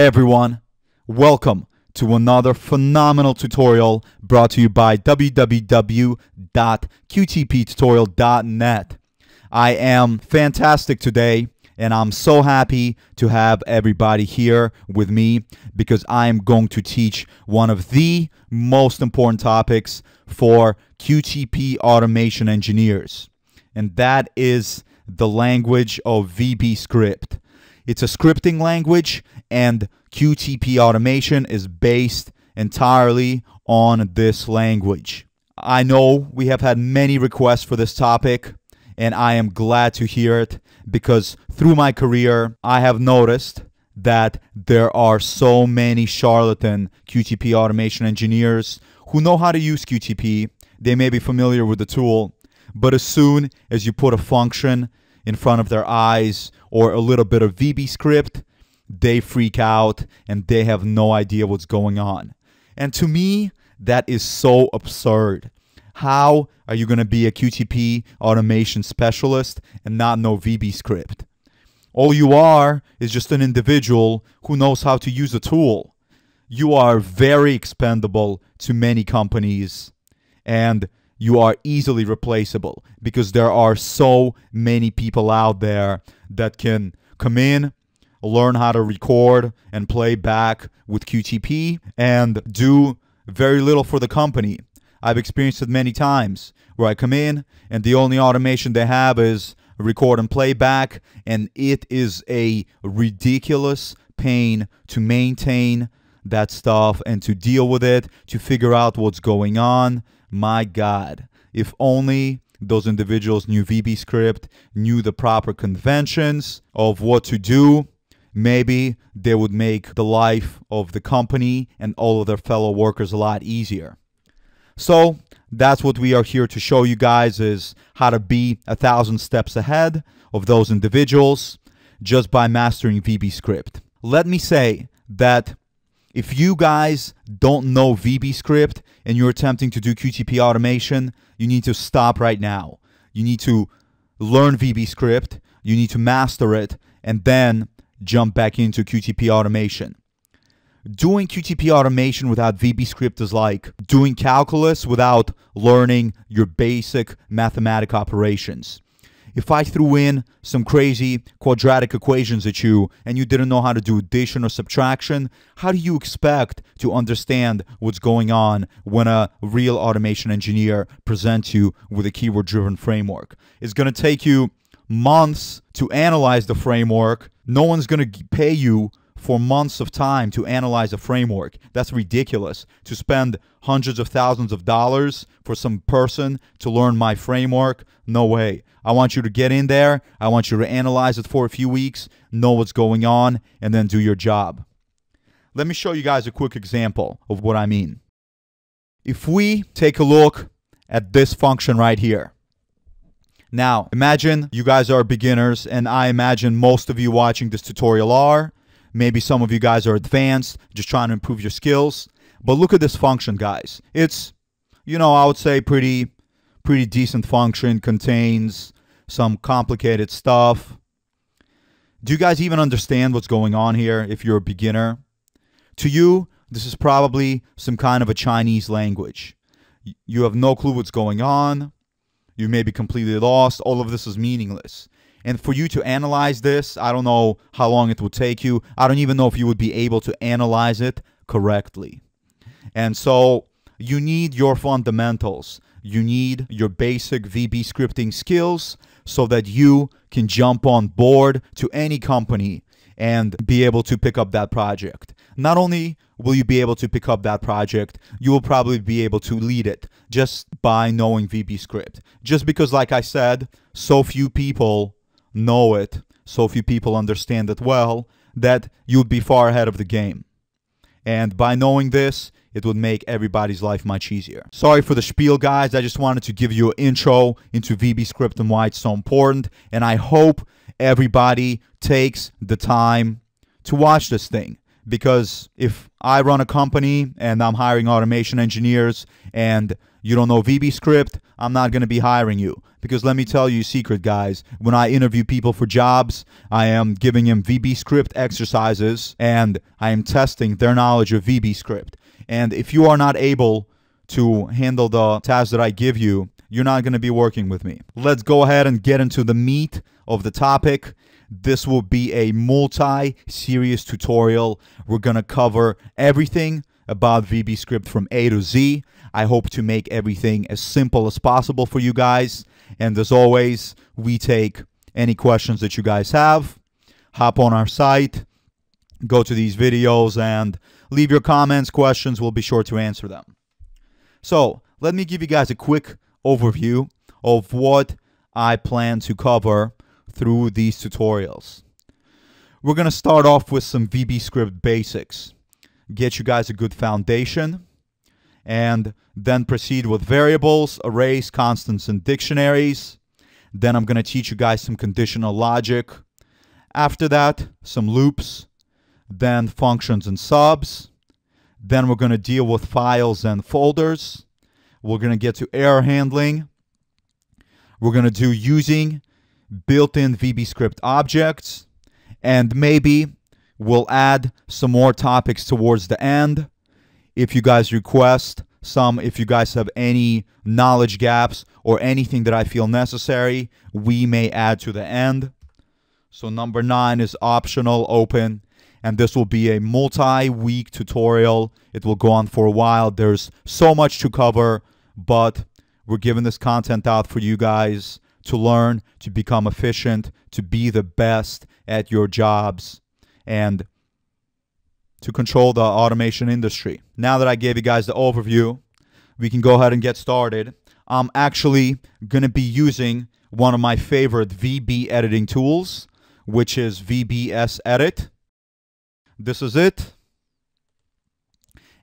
Hey everyone, welcome to another phenomenal tutorial brought to you by www.qtptutorial.net. I am fantastic today and I'm so happy to have everybody here with me because I am going to teach one of the most important topics for QTP automation engineers, and that is the language of VB script. It's a scripting language, and QTP automation is based entirely on this language. I know we have had many requests for this topic, and I am glad to hear it because through my career, I have noticed that there are so many charlatan QTP automation engineers who know how to use QTP. They may be familiar with the tool, but as soon as you put a function in front of their eyes or a little bit of VB script, they freak out and they have no idea what's going on. And to me, that is so absurd. How are you going to be a QTP automation specialist and not know VB script? All you are is just an individual who knows how to use a tool. You are very expendable to many companies and you are easily replaceable because there are so many people out there that can come in, learn how to record and play back with QTP, and do very little for the company. I've experienced it many times where I come in and the only automation they have is record and playback, and it is a ridiculous pain to maintain that stuff and to deal with it, to figure out what's going on. My God, if only those individuals knew VB script, knew the proper conventions of what to do, maybe they would make the life of the company and all of their fellow workers a lot easier. So that's what we are here to show you guys is how to be a thousand steps ahead of those individuals just by mastering VB script. Let me say that if you guys don't know VB script and you're attempting to do QTP automation, you need to stop right now. You need to learn VB script, you need to master it, and then jump back into QTP automation. Doing QTP automation without VB script is like doing calculus without learning your basic mathematic operations if I threw in some crazy quadratic equations at you and you didn't know how to do addition or subtraction, how do you expect to understand what's going on when a real automation engineer presents you with a keyword driven framework? It's going to take you months to analyze the framework. No one's going to pay you for months of time to analyze a framework. That's ridiculous. To spend hundreds of thousands of dollars for some person to learn my framework, no way. I want you to get in there. I want you to analyze it for a few weeks, know what's going on, and then do your job. Let me show you guys a quick example of what I mean. If we take a look at this function right here. Now, imagine you guys are beginners, and I imagine most of you watching this tutorial are. Maybe some of you guys are advanced, just trying to improve your skills. But look at this function, guys. It's, you know, I would say pretty, pretty decent function, contains some complicated stuff. Do you guys even understand what's going on here if you're a beginner? To you, this is probably some kind of a Chinese language. You have no clue what's going on. You may be completely lost. All of this is meaningless. And for you to analyze this, I don't know how long it would take you. I don't even know if you would be able to analyze it correctly. And so you need your fundamentals. You need your basic VB scripting skills so that you can jump on board to any company and be able to pick up that project. Not only will you be able to pick up that project, you will probably be able to lead it just by knowing VB script. Just because, like I said, so few people know it, so few people understand it well, that you'd be far ahead of the game. And by knowing this, it would make everybody's life much easier. Sorry for the spiel, guys. I just wanted to give you an intro into VBScript and why it's so important. And I hope everybody takes the time to watch this thing. Because if I run a company and I'm hiring automation engineers and you don't know VB script, I'm not going to be hiring you. Because let me tell you a secret, guys. When I interview people for jobs, I am giving them VB script exercises and I am testing their knowledge of VB script. And if you are not able to handle the tasks that I give you, you're not going to be working with me. Let's go ahead and get into the meat of the topic. This will be a multi-series tutorial. We're going to cover everything about VB script from A to Z. I hope to make everything as simple as possible for you guys. And as always, we take any questions that you guys have. Hop on our site, go to these videos, and leave your comments, questions. We'll be sure to answer them. So, let me give you guys a quick overview of what I plan to cover through these tutorials. We're going to start off with some VB script basics, get you guys a good foundation, and then proceed with variables, arrays, constants, and dictionaries. Then I'm going to teach you guys some conditional logic. After that, some loops, then functions and subs. Then we're going to deal with files and folders. We're going to get to error handling. We're going to do using built-in VBScript objects. And maybe we'll add some more topics towards the end. If you guys request some, if you guys have any knowledge gaps or anything that I feel necessary, we may add to the end. So number nine is optional open and this will be a multi-week tutorial. It will go on for a while. There's so much to cover, but we're giving this content out for you guys to learn, to become efficient, to be the best at your jobs, and to control the automation industry. Now that I gave you guys the overview, we can go ahead and get started. I'm actually going to be using one of my favorite VB editing tools, which is VBS Edit. This is it.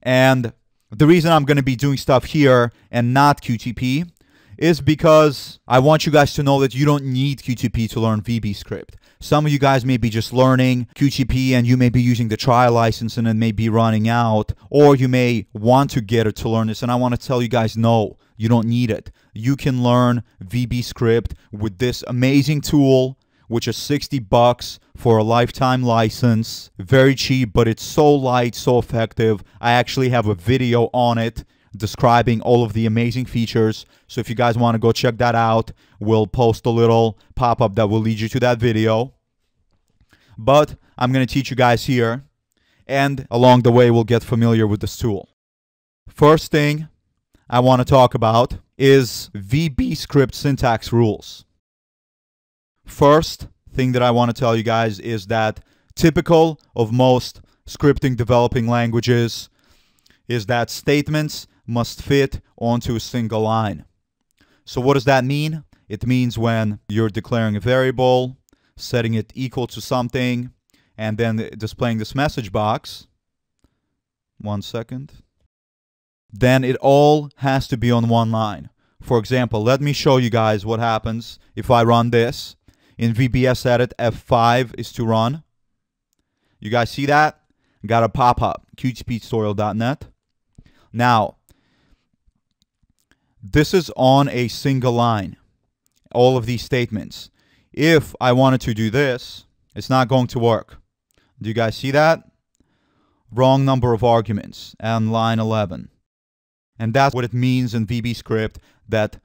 And the reason I'm going to be doing stuff here and not QTP is because I want you guys to know that you don't need QTP to learn VB script. Some of you guys may be just learning QTP and you may be using the trial license and it may be running out, or you may want to get it to learn this. And I want to tell you guys no, you don't need it. You can learn VB script with this amazing tool which is 60 bucks for a lifetime license. Very cheap, but it's so light, so effective. I actually have a video on it describing all of the amazing features. So if you guys want to go check that out, we'll post a little pop-up that will lead you to that video. But I'm going to teach you guys here. And along the way, we'll get familiar with this tool. First thing I want to talk about is VB script syntax rules. First thing that I want to tell you guys is that typical of most scripting developing languages is that statements must fit onto a single line. So what does that mean? It means when you're declaring a variable, setting it equal to something, and then displaying this message box. One second. Then it all has to be on one line. For example, let me show you guys what happens if I run this in VBS Edit, F5 is to run. You guys see that? Got a pop-up, qtptutorial.net. Now, this is on a single line, all of these statements. If I wanted to do this, it's not going to work. Do you guys see that? Wrong number of arguments on line 11. And that's what it means in VBScript that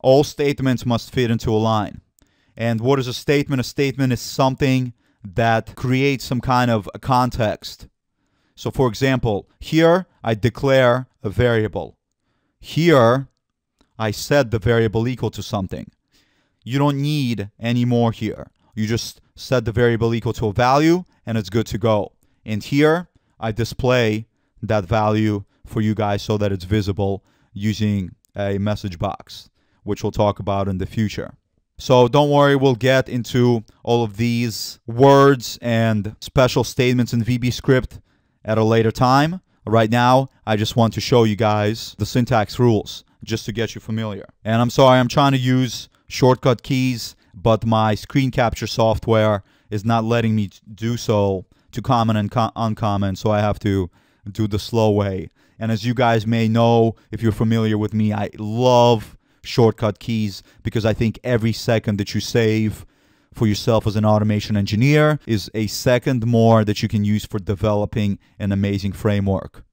all statements must fit into a line. And what is a statement? A statement is something that creates some kind of a context. So for example, here I declare a variable. Here I set the variable equal to something. You don't need any more here. You just set the variable equal to a value and it's good to go. And here I display that value for you guys so that it's visible using a message box, which we'll talk about in the future. So don't worry, we'll get into all of these words and special statements in VBScript at a later time. Right now, I just want to show you guys the syntax rules just to get you familiar. And I'm sorry, I'm trying to use shortcut keys, but my screen capture software is not letting me do so to comment and uncomment, so I have to do the slow way. And as you guys may know, if you're familiar with me, I love shortcut keys because I think every second that you save for yourself as an automation engineer is a second more that you can use for developing an amazing framework.